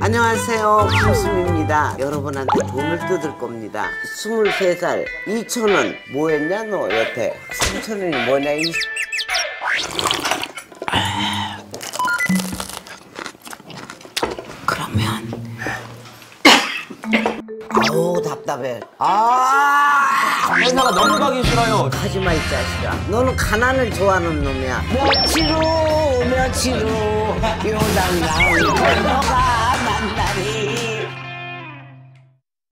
안녕하세요. 김수미입니다. 여러분한테 돈을 뜯을 겁니다. 23살 2천원. 뭐했냐 너 여태 3천원이 뭐냐 이 그러면 아우 답답해. 아! 회사가 너무 가기 싫어요. 가지마 이 자식아. 너는 가난을 좋아하는 놈이야. 며칠 후 며칠 후 요당 나올 너가